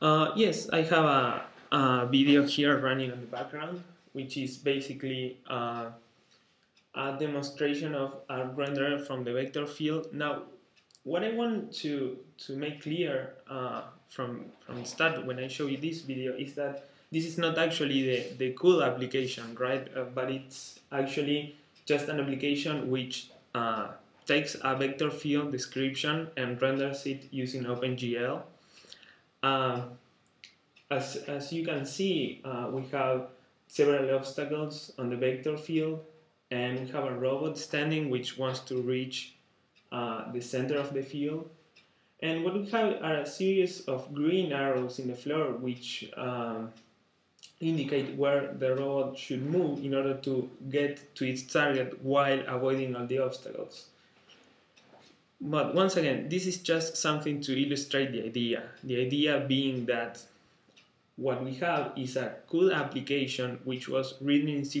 Uh, yes, I have a, a, video here running on the background, which is basically uh, a demonstration of a renderer from the vector field. Now, what I want to, to make clear uh, from, from the start when I show you this video is that this is not actually the, the cool application, right? Uh, but it's actually just an application which uh, takes a vector field description and renders it using OpenGL. Uh, as, as you can see, uh, we have several obstacles on the vector field and we have a robot standing which wants to reach uh, the center of the field. And what we have are a series of green arrows in the floor which um, indicate where the robot should move in order to get to its target while avoiding all the obstacles. But once again, this is just something to illustrate the idea. The idea being that what we have is a cool application which was written in C++